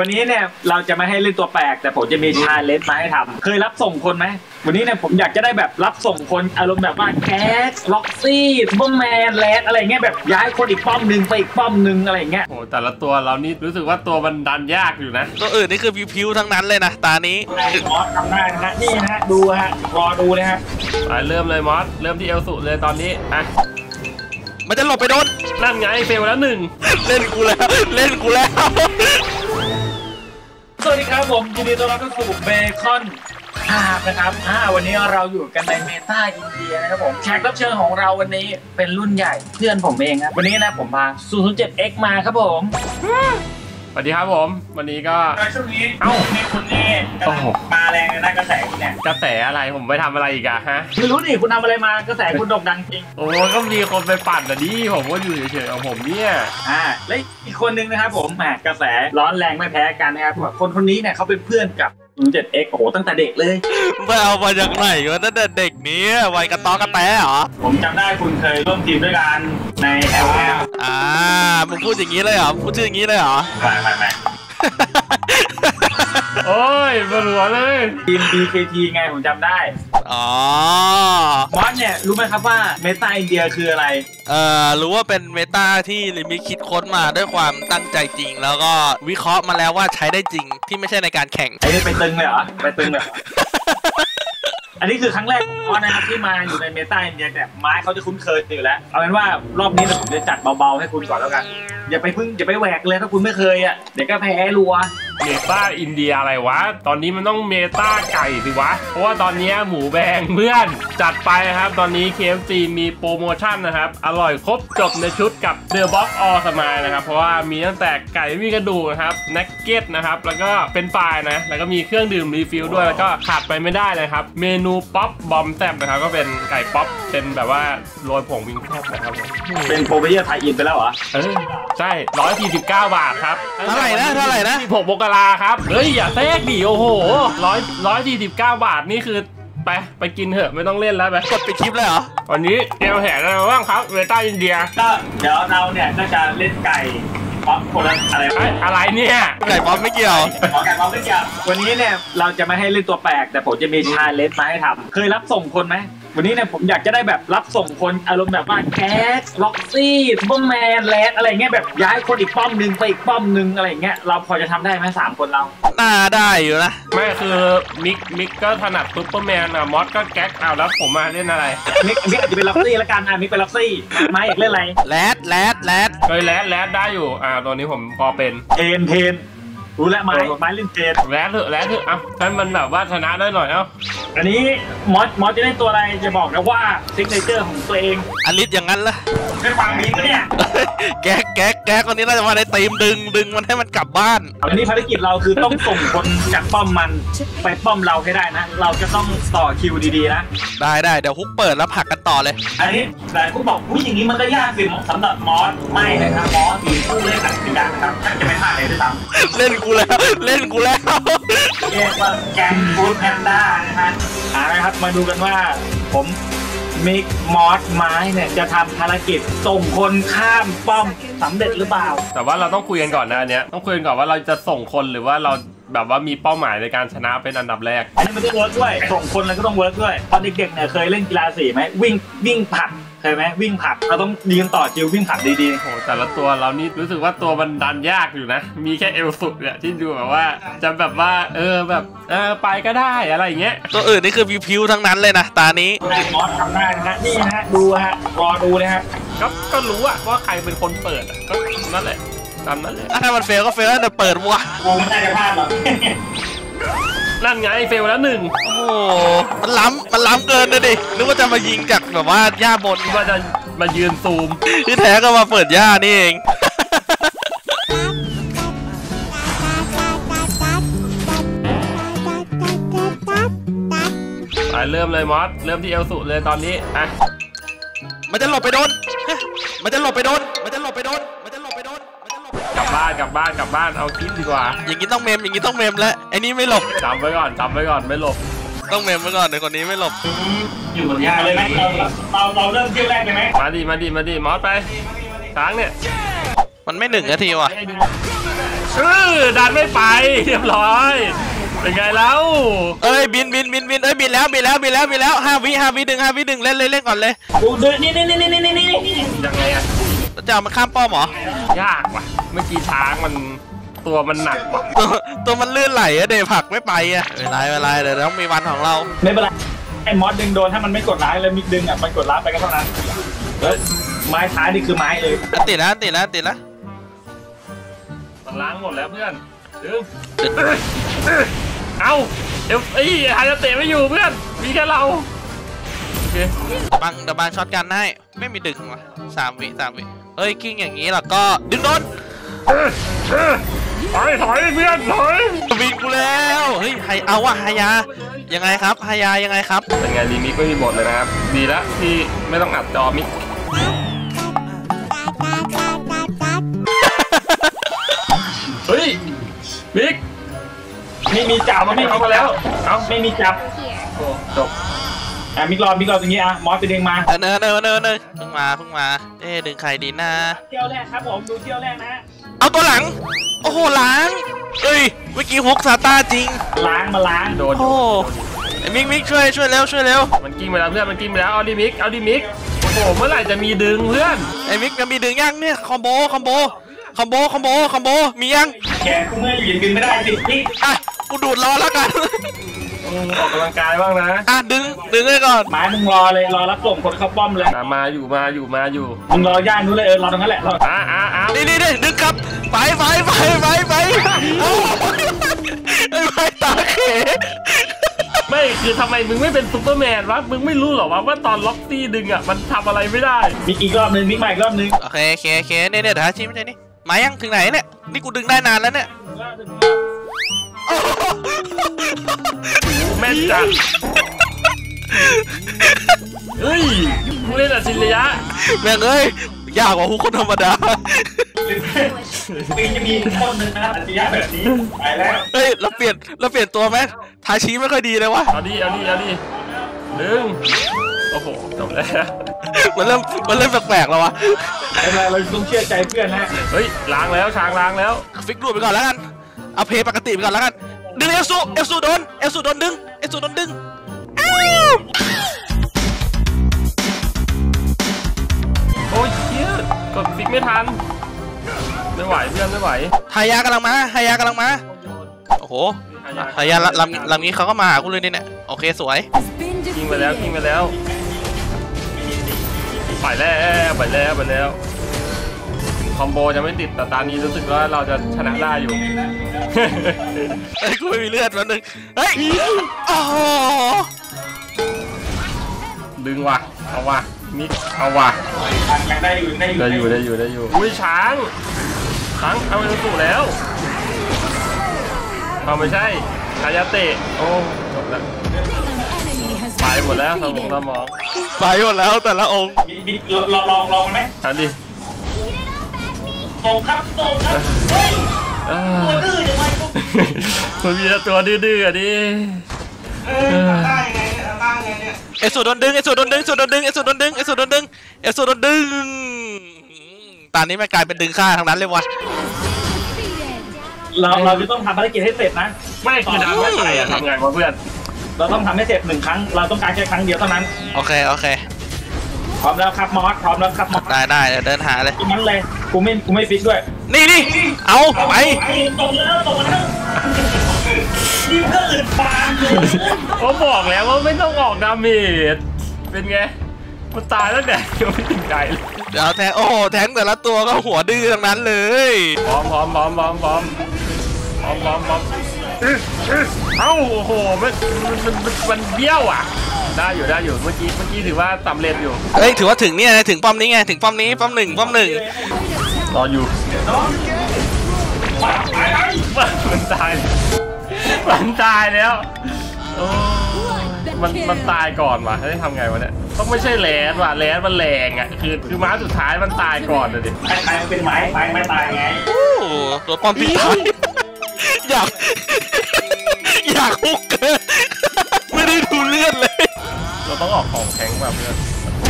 วันนี้เนี่ยเราจะไม่ให้เล่นตัวแปลก แต่ผมจะมี challenge มาให้ทำเคยรับส่งคนไหมวันนี้เนี่ยผมอยากจะได้แบบรับส่งคนอารมณ์แบบว่า Grakk Roxie ซูเปอร์แมนแลนอะไรเงี้ยแบบย้ายคนอีกป้อมหนึ่งไปอีกป้อมหนึ่งอะไรเงี้ยโอ้แต่ละตัวเรานี่รู้สึกว่าตัวมันดันยากอยู่นะตัวอื่นนี่คือ pure ๆทั้งนั้นเลยนะตานี้มอสทำได้นะฮะนี่นะฮะดูฮะรอดูเลยฮะไปเริ่มเลยมอสเริ่มที่ Elsu เลยตอนนี้อะมันจะหลบไปโดนนั่นไงเฟลแล้วหนึ่งเล่นกูแล้วเล่นกูแล้ว สวัสดีครับผมยินดีต้อนรับเข้าสู่เบคอนภาพนะครับอ่าวันนี้เราอยู่กันในเมตาอินเดียนะครับผมแขกรับเชิญของเราวันนี้เป็นรุ่นใหญ่เพื่อนผมเองครับ วันนี้นะผมพา 007X มาครับผม วัสดีครับผม วันนี้ก็ช่วงนี้เอ้านี่คุณนี่กำลังมาแรงเลยนะกระแสคุณเนี่ยกระแสอะไรผมไปทำอะไรอีกอะฮะไม่รู้ดิคุณทำอะไรมากระแสคุณโด่งดังจริงโอ้ก็มีคนไปปั่นอะดิผมก็อยู่เฉยๆของผมเนี่ยอ่าและอีกคนนึงนะครับผมแหมกระแสร้อนแรงไม่แพ้กันนะครับคนคนนี้เนี่ยเขาเป็นเพื่อนกับ 007X โอ้โหตั้งแต่เด็กเลยไปเอามาจากไหนวะตั้งแต่เด็กเนี้วัยกระต๊อกกระแตเหรอ ผมจำได้คุณเคยร่วมทีมด้วยกันใน LL อ่ามึงพูดอย่างนี้เลยเหรอพูดชื่ออย่างนี้เลยเหรอ ไม่ไม่ไม่ โอ้ยบนหัวเลยทีม BKT ไงผมจำได้ อ๋อ มอสเนี่ย รู้ไหมครับว่าเมตาอินเดียคืออะไร เอ่อ รู้ว่าเป็นเมตาที่ลิมิคิดค้นมาด้วยความตั้งใจจริง แล้วก็วิเคราะห์มาแล้วว่าใช้ได้จริงที่ไม่ใช่ในการแข่ง ไอ้นี่ไปตึงเลยเหรอ ไปตึงเลยเหรอ อันนี้คือครั้งแรกของมอสนะครับที่มาอยู่ในเมตาอินเดียแต่ไม้เขาจะคุ้นเคยอยู่แล้ว เอาเป็นว่ารอบนี้เดี๋ยวผมจะจัดเบาๆให้คุณก่อนแล้วกันอย่าไปพึ่งอย่าไปแหวกเลยถ้าคุณไม่เคยอะเดี๋ยวก็แพ้รัวmeta อินเดียอะไรวะ ตอนนี้มันต้อง meta ไก่สิวะ เพราะว่าตอนนี้หมูแพงเพื่อน จัดไปครับ ตอนนี้ KFC มีโปรโมชั่นนะครับ อร่อยครบจบในชุดกับ The Box All Smile นะครับ เพราะว่ามีตั้งแต่ไก่ไม่มีกระดูกนะครับนักเก็ตนะครับ แล้วก็เป็นปลายนะ แล้วก็มีเครื่องดื่ม refill ด้วย แล้วก็ขาดไปไม่ได้นะครับ เมนูป๊อปบอมแซบนะครับ ก็เป็นไก่ป๊อปเป็นแบบว่าโรยผงวิงซ์แซ่บนะครับผมเป็น pro player tie-in ไปแล้วเหรอเออใช่149บาทครับเท่าไหร่นะเท่าไหร่นะ16มกราครับ เฮ้ย อย่าแทรกดิโอ้โหร้อยร้อยสี่สิบเก้าบาทนี่คือไป ไปกินเถอะไม่ต้องเล่นแล้วไปกดปิดคลิปเลยเหรอ วันนี้เตรียมแผนอะไรมาบ้างครับ meta อินเดียก็เดี๋ยวเราเนี่ยก็จะเล่นไก่ป๊อปคนละอะไรเอ้ยอะไรเนี่ยไก่ป๊อปไม่เกี่ยวขอไก่ป๊อปไม่เกี่ยววันนี้เนี่ยเราจะไม่ให้เล่นตัวแปลกแต่ผมจะมี challenge มาให้ทำเคยรับส่งคนไหม วันนี้เนี่ยผมอยากจะได้แบบรับส่งคนอารมณ์แบบว่า Grakk Roxie ซูเปอร์แมนแลนอะไรเงี้ยแบบย้ายคนอีกป้อมหนึ่งไปอีกป้อมหนึ่งอะไรเงี้ยเราพอจะทำได้ไหมสามคนเรา น่าได้อยู่นะ ไม่คือมิกมิกก็ถนัดซุปเปอร์แมนอะมอสก็แก๊กเอาแล้วผมมาเล่นอะไรมิกมิกอาจจะเป็น Roxie แล้วกันอะมิกเป็น Roxie ไม้อยากเล่นอะไรแรดแรดแรดเคยแรดแรดได้อยู่อ่าตัวนี้ผมพอเป็น Thane Thane รู้แล้วไม้ไม้เล่น Thane แรดเถอะแรดเถอะเอ้าให้มันแบบว่าชนะได้หน่อยเอ้า อันนี้มอสมอสจะเล่นตัวอะไรจะบอกนะว่าsignature ของตัวเองอลิสอย่างนั้นละเป็นความมีปะเนี่ยแก๊กแก๊กแก๊กวันนี้เราจะมาในตีมดึงดึงมันให้มันกลับบ้านอันนี้ภารกิจเราคือต้องส่งคนจากป้อมมันไปป้อมเราให้ได้นะ เราจะต้องต่อคิวดีๆนะ ได้ได้เดี๋ยว hook เปิดแล้วผลักกันต่อเลย อันนี้หลายคนบอกผู้อย่างนี้มันก็ยากสิสำหรับมอสไม่นะครับมอสมีผู้เล่นอัจฉริยะนะครับถ้าจะไม่พลาดเลยด้วยซ้เล่นกูแล้วเล่นกูแล้วำเรียกว่าแก๊ง foodpandaนะฮะอ่านะครับมาดูกันว่า ผมมิกมอสไม้เนี่ยจะทำภารกิจส่งคนข้ามป้อมสำเร็จหรือเปล่า แต่ว่าเราต้องคุยกันก่อนนะอันเนี้ยต้องคุยกันก่อนว่าเราจะส่งคนหรือว่าเราแบบว่ามีเป้าหมายในการชนะเป็นอันดับแรก อันนี้มันต้อง work ด้วยส่งคนแล้วก็ต้อง work ด้วยตอนเด็กๆเนี่ยเคยเล่นกีฬาสีไหมวิ่งวิ่งผลัด เคยไหมวิ่งผลัดเราต้องยืนต่อคิววิ่งผลัดดีโอ้โหแต่ละตัวเรานี่รู้สึกว่าตัวมันดันยากอยู่นะ มีแค่ Elsu เนี่ยที่ดูแบบว่าจะแบบว่าเออแบบเออไปก็ได้อะไรอย่างเงี้ยตัวอื่นนี่คือพิวๆทั้งนั้นเลยนะตานี้ๆได้มอสทำได้นะฮะนี่นะฮะดูฮะรอดูเลยฮะก็ก็รู้อะว่าใครเป็นคนเปิดอะก็นั่นแหละตามนั้นเลยถ้ามันเฟลก็เฟลแล้วเดี๋ยวเปิดวะกูไม่ได้จะพลาดหรอก นั่นไงเฟลแล้วหนึ่งโอ้โหมันล้ำมันล้ำเกินเลยดินึกว่าจะมายิงจากแบบว่าหญ้าบนคิดว่าจะมายืนซูม ที่แท้ก็มาเปิดหญ้านี่เองไปเริ่มเลยมอสเริ่มที่เอลสุเลยตอนนี้อะมันจะหลบไปโดนเฮ้ยมันจะหลบไปโดน มันจะหลบไปโดน บกลับบ้านกลับบ้านกลับบ้านเอาคลิปดีกว่า อย่างนี้ต้องเมมอย่างนี้ต้องเมมแล้วไอ้นี่ไม่หลบจำไว้ก่อนจำไว้ก่อนไม่หลบ ต้องเมมไว้ก่อนเดี๋ยวคนนี้ไม่หลบ อยู่บนยาเลยไหมเราเราเราเริ่มเที่ยวแรกเลยไหมมาดิมาดิมาดิมอสไปช้างเนี่ย มันไม่หนึ่งนาทีว่ะให้ดูเออดันไม่ไปเรียบร้อยเป็นไงแล้วเอ้ยบินบินบินบินเอ้ยบินแล้วบินแล้วบินแล้วบินแล้วห้าวิห้าวิหนึ่งห้าวิหนึ่งเล่นเล่นเล่นก่อนเลยดูดูนี่นี่นี่นี่นี่นี่นี่ยังไงอะแล้วจะเอามันข้ามป้อมเหรอ ยากว่ะเมื่อกี้ช้างมันตัวมันหนักว่ะตัวตัวมันลื่นไหลอะเดผลักไม่ไปอะไม่เป็นไรไม่เป็นไรเดี๋ยวต้องมีวันของเรา ไม่เป็นไรไอ้มอสดึงโดนถ้ามันไม่กดร้ายเลยมิกดึงอะมันกดร้ายไปก็เท่านั้นแล้วไม้ท้ายนี่คือไม้เลยอันติดแล้วอันติดแล้วอันติดแล้วมันล้างหมดแล้วเพื่อนดึงเอ้าเอฟไอ้ฮายาเตะไม่อยู่เพื่อนมีแค่เราโอเคบังเดยวบังช็อตกันให้ไม่มีดึงวะสามวิสามวิเอ้ยกิ้งอย่างนี้แล้วก็ดึงโดนเออเออ ถอยถอยเพื่อนถอยวิ่งกูแล้วเฮ้ยไฮเอาว่ะฮายายังไงครับฮายายังไงครับ เป็นไงรีมิกไม่มีบทเลยนะครับ ดีล้วที่ไม่ต้องอัดจอมิกเฮ้ยมิกไม่มีจับเอาไม่เข้ามาแล้ว เอ้าไม่มีจับจบ อะมิกรอมิกรอตรงนี้อะมอสไปดึงมาเออเนอเนอเนอเนอเพิ่งมาเพิ่งมาเอ๊ะดึงใครดีนะเที่ยวแรกครับผมดูเที่ยวแรกนะฮะเอาตัวหลัง โอ้โหล้างเอ้ยเมื่อกี้ฮุกซาต้าจริง ล้างมาล้างโดนโอ้ไอ้มิกมิกช่วยช่วยเร็วช่วยเร็วมันกิ้งไปแล้วเพื่อนมันกิ้งไปแล้วเอาดิมิกเอาดิมิกโอ้โหเมื่อไหร่จะมีดึงเพื่อนไอ้มิกจะมีดึงยังเนี่ย combo combo combo combo combo มียังแขนกูเมื่อยอยู่ยังดึงไม่ได้สินี่อะกูดูดรอแล้วกัน อืมออกกำลังกายบ้างนะอะดึงดึงเลยก่อนไม้มึงรอเลยรอรับส่งคนเข้าป้อมเลยอะมาอยู่มาอยู่มาอยู่มึงรอย่างนู้นเลยเออรอตรงนั้นแหละรออะอะอะนี่นี่นี่ดึงกลับไปไปไปไปไปโอ้ไอ้ไปตาเขไม่คือทำไมมึงไม่เป็นซูเปอร์แมนวะมึงไม่รู้เหรอวะว่าตอนล็อกตี้ดึงอะมันทำอะไรไม่ได้มิกอีกรอบนึงมิกมาอีกรอบนึงโอเคโอเคโอเคเนี่ยเนี่ยเดี๋ยวหาชิ้นไม่ใช่นี่มายังถึงไหนเนี่ยนี่กูดึงได้นานแล้วเนี่ย แม่นจัดเฮ้ยมึงเล่นอัจฉริยะแม่งเอ้ยยากกว่าฮุกคนธรรมดาปีจะมีต้นนึงนะอัจฉริยะแบบนี้ไปแล้ว เฮ้ยเราเปลี่ยนเราเปลี่ยนตัวไหมทาชีไม่ค่อยดีเลยวะเอาดิเอาดิเอาดิดึงโอ้โหจบแล้วมันเริ่มมันเริ่มแปลกๆแล้ววะไอ้เราเราต้องเชื่อใจเพื่อนนะเฮ้ยล้างแล้วช้างล้างแล้วฟิกรูดไปก่อนแล้วกันเอาเพย์ปกติไปก่อนแล้วกัน ดึงเอลซูเอลซูโดนเอลซูโดนดึงเอลซูโดนดึงอ้าวโอ้ยเชี่ยกดฟิกไม่ทัน ไม่ไหวเพื่อนไม่ไหวฮายากำลังมาฮายากำลังมา โอ้โหฮายาลำลำนี้เขาก็มาหากูเลยนี่เนี่ยโอเคสวยยิงไปแล้วยิงไปแล้วไปแล้วไปแล้วไปแล้ว คอมโบจะไม่ติดแต่ตอนนี้รู้สึกว่าเราจะชนะได้อยู่ เฮ้ยกูไม่มีเลือดแล้วนึงเฮ้ยโอ้โหดึงว่ะ เอาว่ะนิกเอาว่ะยังได้อยู่ได้อยู่ได้อยู่ได้อยู่ได้อยู่อุ้ยช้างช้างเอาไปสู่แล้วเอาไม่ใช่คายาเตะโอ้จบแล้วไปหมดแล้วสมองสมองไปหมดแล้วแต่ละองค์มีมีลองลองลองไหมทันดิ ส่งครับส่งครับเฮ้ยอ่าตัวดื้อยังไงพวกมันมีแต่ตัวดื้อๆอะดิเออได้ไงเนี่ยได้ไงเนี่ยเอลซูโดนดึงเอลซูโดนดึงเอลซูโดนดึงเอลซูโดนดึงเอลซูโดนดึงเอลซูโดนดึงตอนนี้มันกลายเป็นดึงค่าทั้งนั้นเลยวะเราเราจะต้องทำภารกิจให้เสร็จนะไม่คือดันไม่ไปอะทำไงวะเพื่อนเราต้องทำให้เสร็จหนึ่งครั้ง เราต้องการแค่ครั้งเดียวเท่านั้น โอเค โอเค พร้อมแล้วครับมอสพร้อมแล้วครับมอสได้ได้เดี๋ยวเดินหาเลยตรงนั้นเลยกูไม่กูไม่ฟิกด้วยนี่นี่เอาไปตรงแล้วตรงแล้วนี่ก็อึดปานเลยผมบอกแล้วว่าไม่ต้องออกดาเมจเป็นไงมันตายแล้วแต่ยังไม่ถึงไกลเลยเดี๋ยวแทงโอ้โหแทงแต่ละตัวก็หัวดื้อทั้งนั้นเลยพร้อมพร้อมพร้อมพร้อมพร้อมพร้อมพร้อมพร้อมอื้ออื้อเอ้าโอ้โหมันมันมันมันมันเบี้ยวอะ ได้อยู่ได้อยู่เมื่อกี้เมื่อกี้ถือว่าสำเร็จอยู่เฮ้ยถือว่าถึงเนี่ยถึงป้อมนี้ไงถึงป้อมนี้ป้อมหนึ่งป้อมหนึ่งรออยู่มันตายมันตายแล้วโอ้มันมันตายก่อนว่ะให้ทำไงวะเนี่ยต้องไม่ใช่แลนว่ะแลนมันแรงอะคือคือม้าสุดท้ายมันตายก่อนเลยดิไอ้ไอ้มันเป็นไม้ไม้ไม้ตายไงโอ้โหตัวป้อมพิษตายอยากอยากฮุกเกินไม่ได้ดูเลือดเลย เรามันต้องออกของแข็งแบบเพื่อน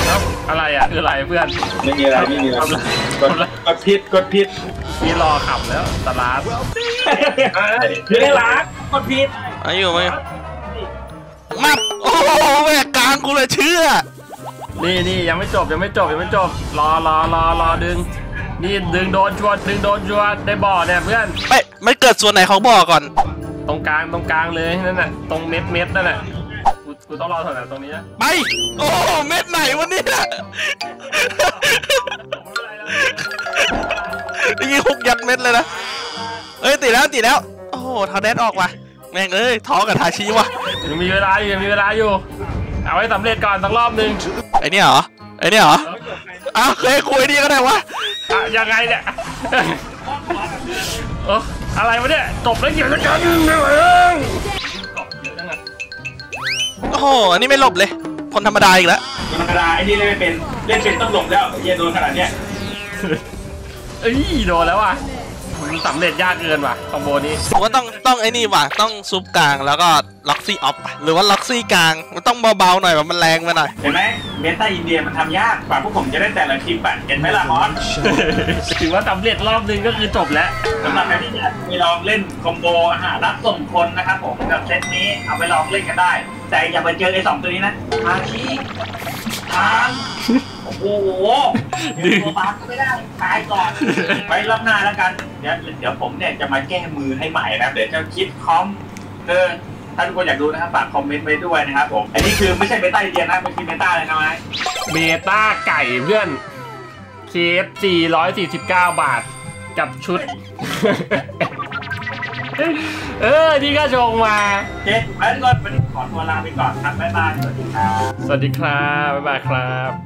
เอ้าอะไรอะคืออะไรเพื่อนไม่มีอะไรไม่มีอะไรทำอะไรกดกดผิดกดผิดพี่รอขับแล้วตลาดไม่ได้รักกดผิดอายุไหมมับโอ้โหแหวกกลางกูเลยเชื่อ นี่นี่ยังไม่จบยังไม่จบยังไม่จบ รอรอรอรอดึง นี่ดึงโดนชวนดึงโดนชวนได้บ่อเนี่ยเพื่อนไม่ไม่เกิดส่วนไหนของบ่อก่อน ตรงกลางตรงกลางเลยนั่นน่ะตรงเม็ดเม็ดนั่นแหละ กูกูต้องรอแถวไหนตรงนี้นะไป โอ้โหเม็ดไหนวะเนี่ยยิงหกยัดเม็ดเลยนะเอ้ยติดแล้วติดแล้ว โอ้โหทาแดดออกว่ะ แม่งเอ้ยท้อกับทาชีว่ะยังมีเวลาอยู่ยังมีเวลาอยู่ เอาไว้สำเร็จก่อนสักรอบหนึ่งไอเนี่ยเหรอไอเนี่ยเหรออ้าวเคยคุยดีก็ได้วะอะยังไงเนี่ยเอออะไรวะเนี่ยจบแล้วเกี่ยวกับกันไม่ไหวแล้วเกาะ หอันนี้ไม่หลบเลย คนธรรมดาอีกแล้วธรรมดาไอ้นี่เล่นไม่เป็นเล่นเป็นต้องหลบแล้วเย็นโดนขนาดเนี้ยเอ้ยโดนแล้วว่ะมัน สำเร็จยากเกินว่ะ combo นี้ผมว่าต้องต้องไอ้นี่ว่ะต้อง sup กลางแล้วก็ Roxie off หรือว่า Roxie กลางมันต้องเบาๆหน่อยว่ามันแรงไปหน่อยเห็นไหม meta อินเดียมันทำยากกว่าพวกผมจะได้แต่ละคลิปอะเห็นไหมล่ะมอสถือว่าสำเร็จรอบหนึ่งก็คือจบแล้วสำหรับใครที่อยากไปลองเล่น combo อาหารรับส่งคนนะครับผมกับเซตนี้เอาไปลองเล่นกันได้ แต่อย่าไปเจอไอ้สองตัวนี้นะอาชีทาง โอ้โหเดี๋ยวตัวบาสก็ไม่ได้ตายก่อนไปรอบหน้าแล้วกัน เดี๋ยวเดี๋ยวผมเนี่ยจะมาแก้มือให้ใหม่นะเดี๋ยวจะคิดคอมเออถ้าทุกคนอยากดูนะครับฝากคอมเมนต์ไว้ด้วยนะครับผม อันนี้คือไม่ใช่เมตาอินเดียนะมันคือเมตาเลยนะไม้เมตาไก่เพื่อนเคฟ449 บาท กับชุด เออนี่ก็ชงมาโอเคแล้วทุกคนวันนี้ขอตัวลาไปก่อนครับบ๊ายบาย สวัสดีครับ สวัสดีครับ บ๊ายบายครับ